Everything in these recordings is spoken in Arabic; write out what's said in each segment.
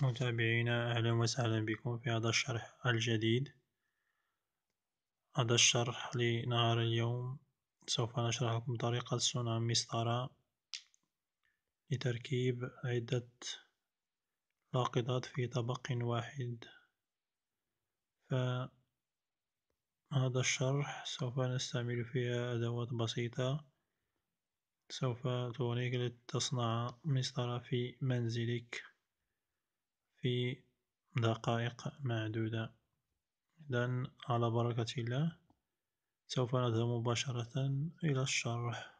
متابعينا أهلا وسهلا بكم في هذا الشرح الجديد. هذا الشرح لنهار اليوم سوف نشرح لكم طريقة صنع مسطرة لتركيب عدة لاقطات في طبق واحد. فهذا الشرح سوف نستعمل فيها أدوات بسيطة. سوف تغنيك لتصنع مسطرة في منزلك. في دقائق معدودة. إذا على بركة الله سوف نذهب مباشرة إلى الشرح.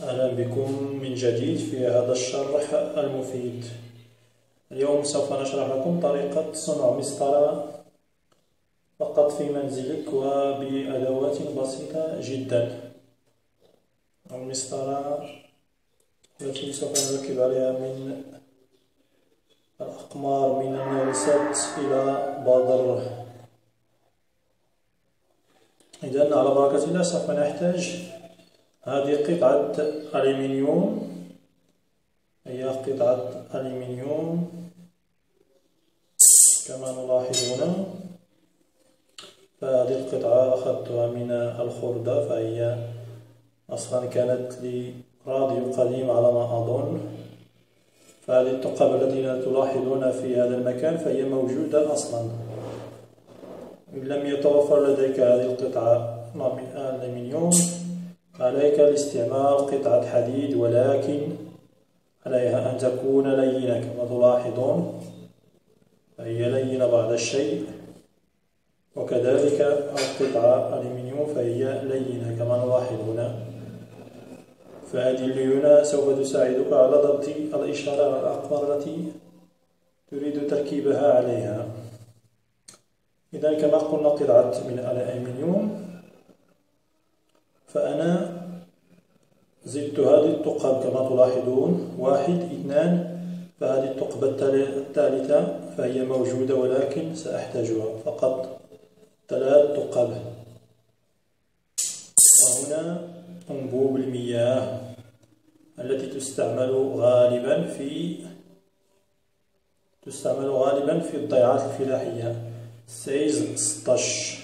أهلا بكم من جديد في هذا الشرح المفيد. اليوم سوف نشرح لكم طريقة صنع مسطرة فقط في منزلك وبأدوات بسيطة جدا. المسطرة التي سوف نركب عليها من الأقمار من النارسات إلى بدر إذا على بركة الله سوف نحتاج هذه قطعة ألمنيوم. هي قطعة ألمنيوم. كما نلاحظ هنا فهذه القطعة أخذتها من الخردة فهي أصلا كانت لراديو قديم على ما أظن. فهذه الثقب التي تلاحظون في هذا المكان فهي موجودة أصلا. إن لم يتوفر لديك هذه القطعة من الألمنيوم عليك الاستعمال قطعة حديد ولكن عليها أن تكون لينة كما تلاحظون فهي لينة بعض الشيء. وكذلك القطعة الألمنيوم فهي لينة كما نلاحظ هنا فهذه الليونة سوف تساعدك على ضبط الإشارة على الأقمار التي تريد تركيبها عليها. إذا كما قلنا قطعة من الألمنيوم فأنا زدت هذه الثقب كما تلاحظون واحد اثنان فهذه الثقبة الثالثة فهي موجودة ولكن سأحتاجها فقط ثلاث ثقب وهنا أنبوب المياه التي تستعمل غالبا في تستعمل غالبا في الضيعات الفلاحية. seize 16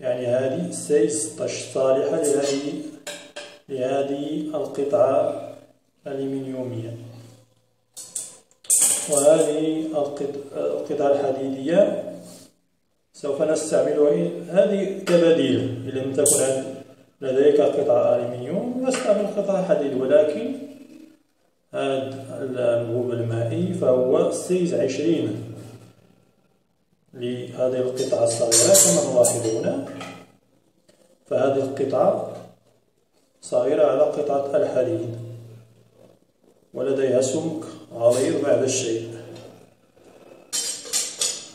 يعني هذه seize 16 صالحة لهذه لهذه القطعة الألمنيومية. وهذه القطعة الحديدية سوف نستعملها هذه كبديل. إن لم تكن لديك قطعة ألمنيوم نستعمل قطعة حديد ولكن هذا الأنبوب المائي فهو سيز عشرين لهذه القطعة الصغيرة كما نلاحظ هنا فهذه القطعة صغيرة على قطعة الحديد ولديها سمك غليظ بعد الشيء.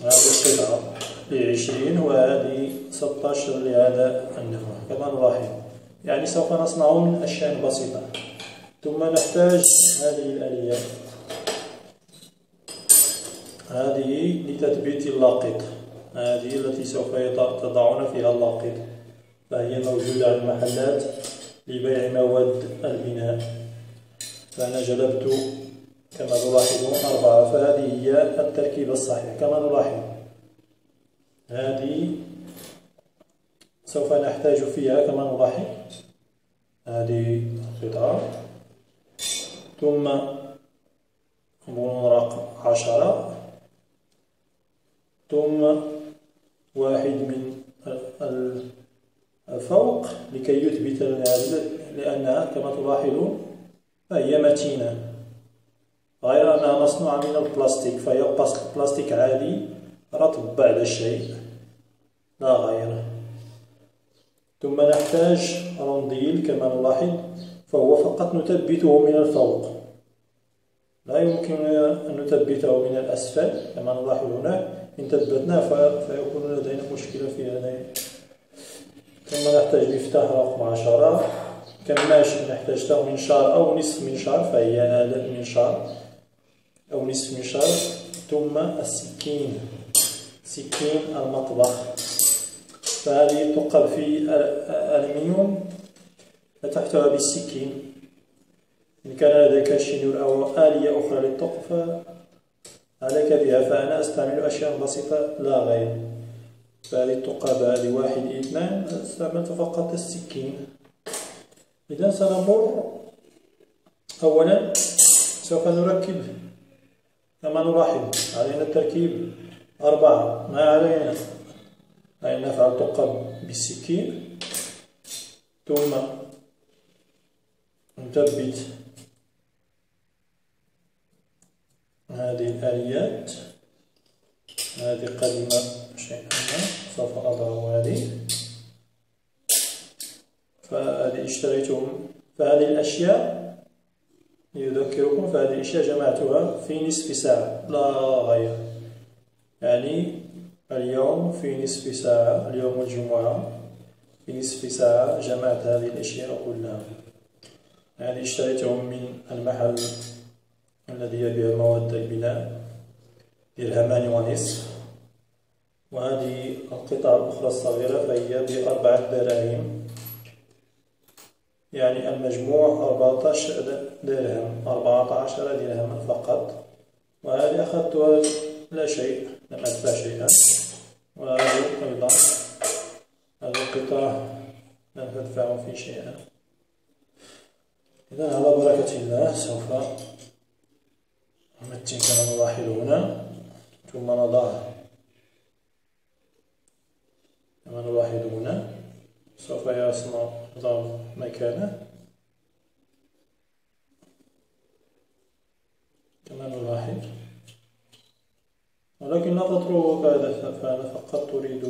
هذه القطعة لعشرين وهذه ستاشر لهذا النوع كما نلاحظ يعني سوف نصنع من أشياء بسيطة. ثم نحتاج هذه الآلية. هذه لتثبيت اللاقط. هذه التي سوف تضعون فيها اللاقط. فهي موجودة على المحلات لبيع مواد البناء. فأنا جلبت كما تلاحظون أربعة فهذه هي التركيبة الصحيحة. كما نلاحظ هذه سوف نحتاج فيها كما نلاحظ هذه قطعة ثم رقم عشرة. ثم واحد من الفوق لكي يثبت لنا لأنها كما تلاحظون فهي متينة. غير أنها مصنوعة من البلاستيك فهي بلاستيك عادي رطب بعد الشيء. لا غير. ثم نحتاج رونديل كما نلاحظ فهو فقط نثبته من الفوق. لا يمكن أن نثبته من الأسفل كما نلاحظ هنا. إن تثبتناه فيكون لدينا مشكلة في هذا. ثم نحتاج مفتاح رقم عشرة. كماش له منشار أو نصف منشار فهي آلة منشار أو نصف منشار ثم السكين. سكين المطبخ. فهذه تقب في ألمنيوم فتحتها بالسكين. إن كان لديك شنيور أو آلية أخرى للثقب عليك بها فأنا أستعمل أشياء بسيطة لا غير. فهذه التقابة هذه واحد إثنان استعملت فقط السكين. إذا سنمر أولا سوف نركب كما نلاحظ علينا التركيب. أربعة. ما علينا؟ نفعل تقب بالسكين؟ ثم نثبت هذه الآليات هذه قديمة شيئا. سوف أضع هذه. فهذه اشتريتهم. فهذه الأشياء يذكركم. فهذه الأشياء جمعتها في نصف ساعة. لا غير. يعني اليوم في نصف ساعة اليوم الجمعة في نصف ساعة جمعت هذه الأشياء كلها. يعني اشتريتهم من المحل الذي يبيع مواد البناء درهمان ونصف. وهذه القطعة الأخرى الصغيرة فهي بأربعة دراهم. يعني المجموع أربعة درهم أربعة درهما فقط. وهذه أخذتها لا شيء. لم أدفع شيئا وهذه أيضا هذه القطعة لم تدفع في شيئا. إذا على بركة الله سوف نمتن كما نلاحظ هنا ثم نضع كما نلاحظ هنا سوف يصنع نظام مكانه. كما نلاحظ. ولكن لا تتركه هكذا فأنا فقط تريد.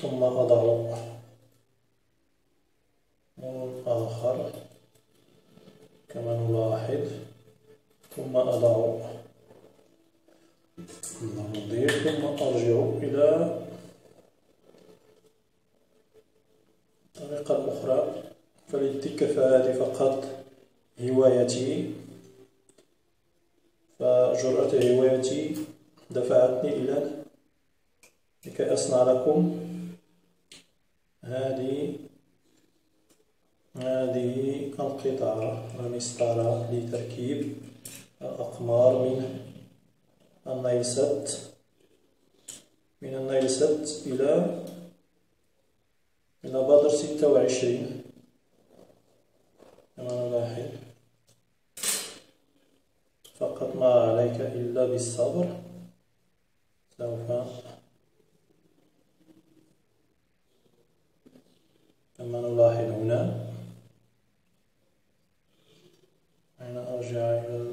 ثم أضع لون آخر. كما نلاحظ ثم أضع نضيف ثم أرجع إلى الطريقة الأخرى فلتلك فهذه فقط هوايتي. فجرأة هوايتي دفعتني إلى لكي أصنع لكم هذه هذه القطعة المسطرة لتركيب الأقمار من النايل ست من النايل ست إلى إلى بدر ستة وعشرين. كما نلاحظ فقط ما عليك إلا بالصبر. سوف. كما نلاحظ هنا. أنا أرجع إلى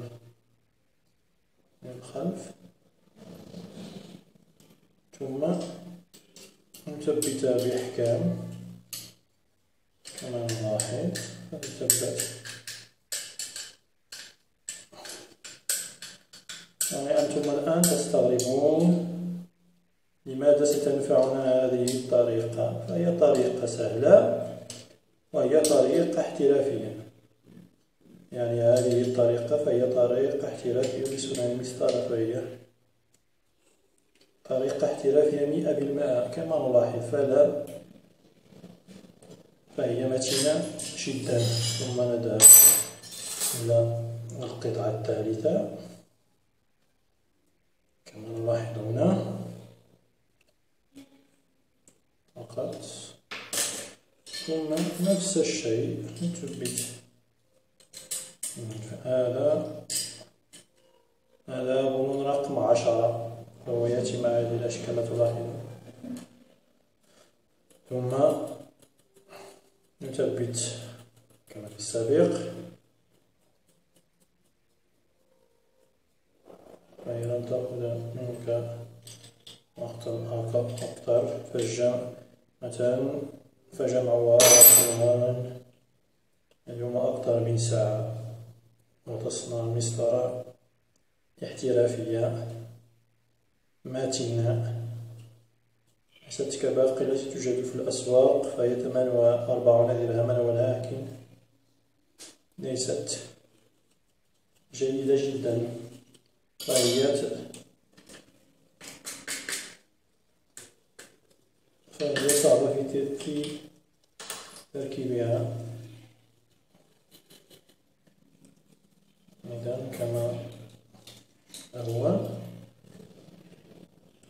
الخلف؟ ثم نثبتها بإحكام. كما نلاحظ. نثبت يعني أنتم الآن تستغربون لماذا ستنفعنا هذه الطريقة؟ فهي طريقة سهلة وهي طريقة احترافية. يعني هذه الطريقة فهي طريقة احترافية بسنن فهي طريقة احترافية مئة بالمئة. كما نلاحظ فلا. فهي متينة جدا ثم نذهب إلى القطعة الثالثة. كما نلاحظ هنا فقط. ثم نفس الشيء نثبت. هذا هذا بلون رقم عشرة. وهو يأتي مع هذه الأشكال تلاحظون ثم نثبت كما في السابق. فهي لم تأخذ منك وقتا أكثر فالجمع مثلا فجمعها الآن اليوم أكثر من ساعة وتصنع مسطرة احترافية ماتينة ليست كباقي التي توجد في الأسواق فهي ثمنها أربعون درهما ولكن ليست جيدة جدا فهي فهي صعبة في تركيبها إذا كما هو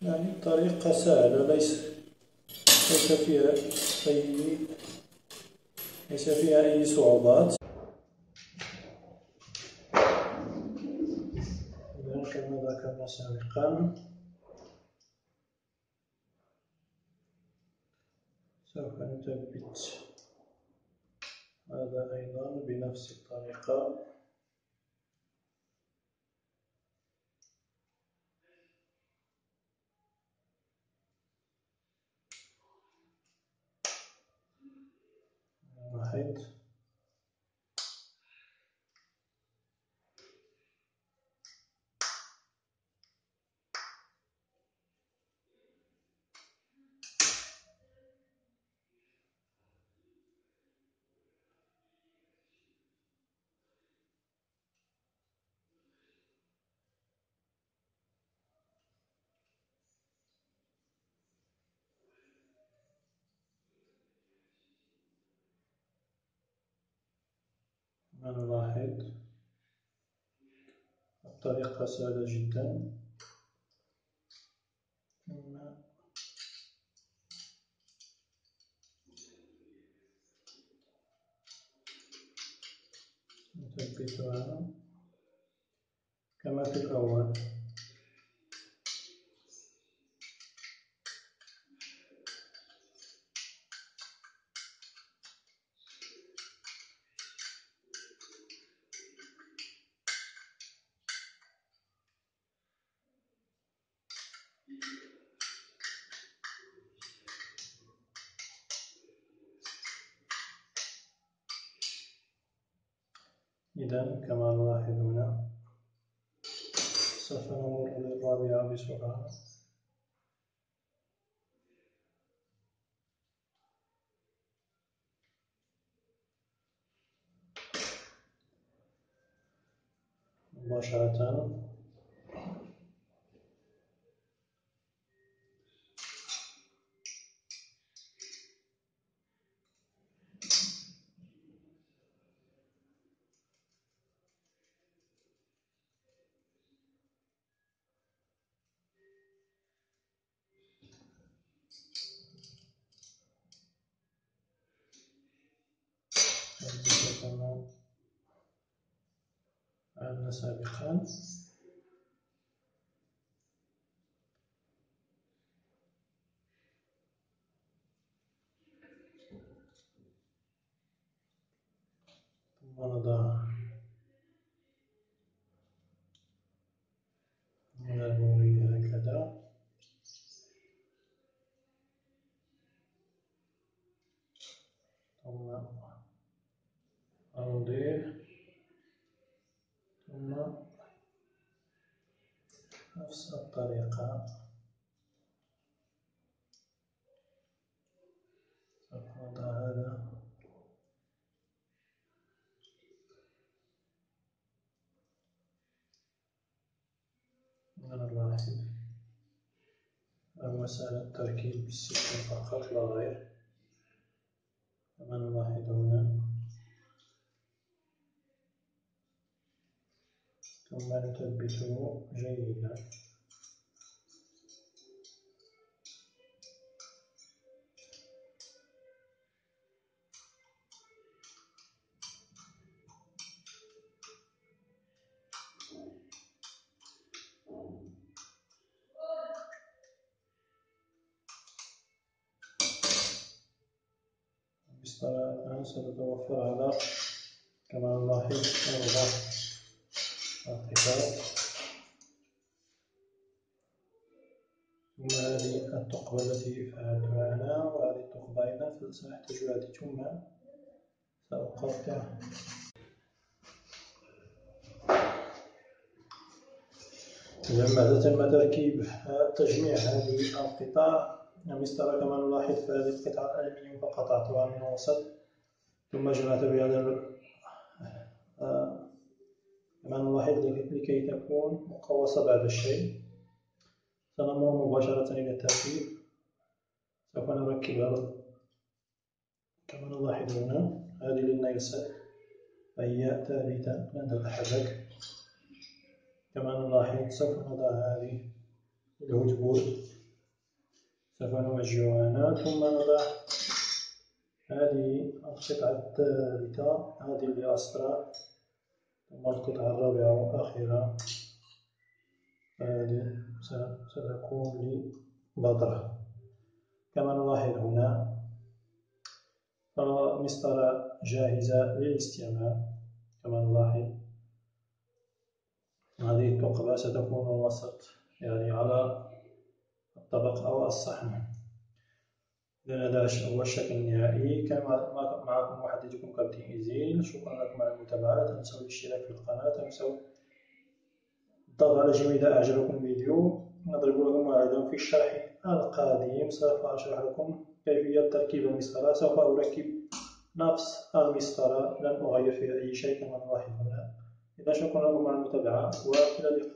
يعني طريقة سهلة ليس ليس فيها أي ليس فيها أي صعوبات. سابقا سوف نثبت هذا أيضا بنفس الطريقة واحد نلاحظ الطريقة سهلة جدا. نثبتها. كما في الأول إذا كما نلاحظ هنا سوف نمر للرابعة بسرعة. مباشرة. فعلنا سابقا ثم نضع من البورية هكذا ثم أنضيف ثم نفس الطريقة سوف نضع هذا نلاحظ مسألة التركيب بالسكين فقط لا غير. كما نلاحظ هنا. ثم نثبته جيدا. الآن ستتوفر على كما نلاحظ أربع القطار ثم هذه الثقبة التي فعلتها أنا وهذه الثقبة أيضا فسأحتاج هذه ثم سأقطع بعد تم تركيب تجميع هذه القطع؟ المسطرة كما نلاحظ فهذه القطعة الألمنيوم فقطعتها من الوسط. ثم جمعت بهذا كما نلاحظ لكي تكون مقوسة بعد الشيء. سنمر مباشرة إلى التركيب سوف نركبها كما نلاحظ هنا هذه للنيسك فهي ثابتة لن تتحرك. كما نلاحظ سوف نضع هذه الهجبور سوف نوجهها هنا ثم نضع هذه القطعة الثالثة هذه الأسرع ثم القطعة الرابعة والأخيرة. هذه ستكون لبذرة كما نلاحظ هنا فمسطرة جاهزة للاستعمال. كما نلاحظ هذه الثقبة ستكون وسط يعني على الطبق أو الصحن. إذا هذا هو الشكل النهائي. كان معكم محددكم كابتن إيزيل شكرا لكم على المتابعة. لا تنسوا الاشتراك في القناة. لا تنسوا الضغط على الجيم إذا أعجبكم الفيديو. نضرب لكم موعدا في الشرح القادم. سوف أشرح لكم كيفية تركيب المسطرة. سوف أركب نفس المسطرة. لن أغير فيها أي شيء كما نلاحظ هنا. إذا شكرا لكم على المتابعة. وإلى اللقاء